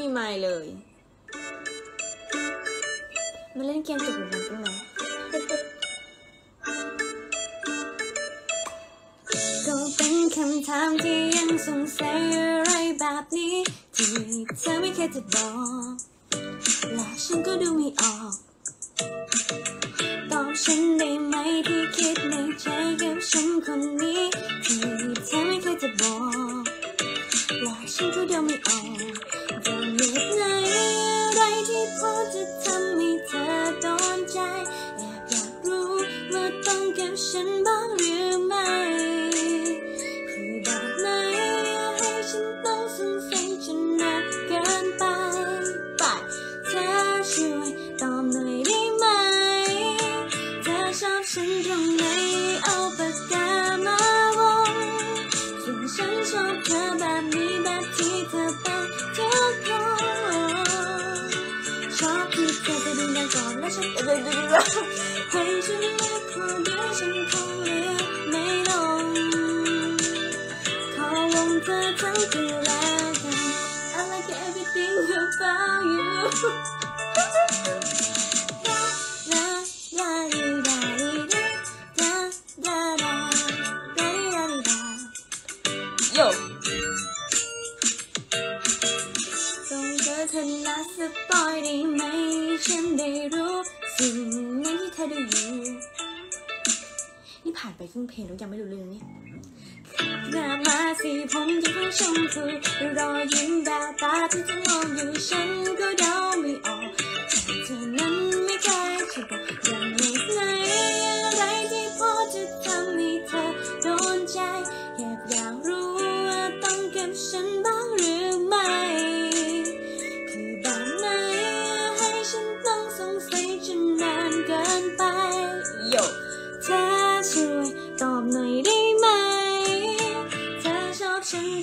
มีไมค์เลย มาเล่นเกมกับผมกันไหมก็เป็นคำถามที่ยังสงสัยอะไรแบบนี้ ที่เธอไม่เคยจะบอก และฉันก็ดูไม่ออก บ้างหรือไม่คือแบบไหนให้ฉันต้องสงสัยจนหนักเกินไปไปเธอช่วยตอบหน่อยได้ไหมเธอชอบฉันตรงไหนเอาปากกามาวงส่วนฉันชอบเธอแบบนี้แบบที่เธอเป็นทุกคนชอบที่เธอจะดูแลก่อนและฉันจะดูดูดูให้ฉันเลื ลาลาลาลาลีลาลีลาโยต้องเจอเธอนะสปอยได้ไหมฉันได้รู้สิ่งนั้นที่เธอดูอยู่นี่ผ่านไปครึ่งเพลงแล้วยังไม่รู้เรื่องเนี่ย สีผมที่เขาชมพูรอยยิ้มแบบตาที่จะมองอยู่ฉันก็เดาไม่ออกแต่เธอนั้นไม่เคยจะบอกยังมีไหนอะไรที่พอจะทำให้เธอโดนใจแค่อยากรู้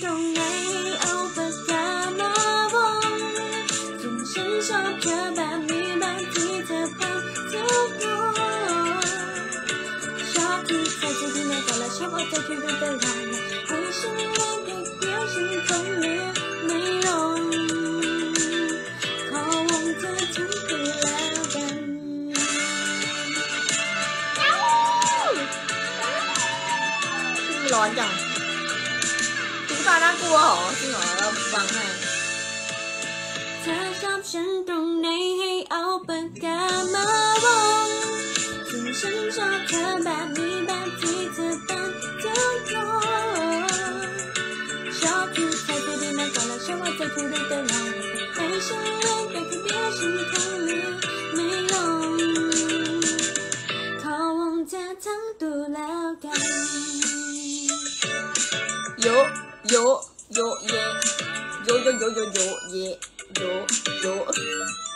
ตรงไหนเอาปากกามาวงส่วนฉันชอบเธอแบบนี้แบบที่เธอเป็นทุกคนชอบที่เธอจะดูแลก่ละชอบเอาใจคิดดูตลอดและให้ฉันเลือกเด็กเดียวฉันคงเลือกไม่ลงขอวงเธอทั้งตัวแล้วกันร้อนจัง คุณฟ้าน่ากลัวเหรอจริงเหรอเราฟังให้เธอชอบฉันตรงไหนให้เอาปากกามาวงซึ่งฉันชอบเธอ แบบนี้แบบที่เธอ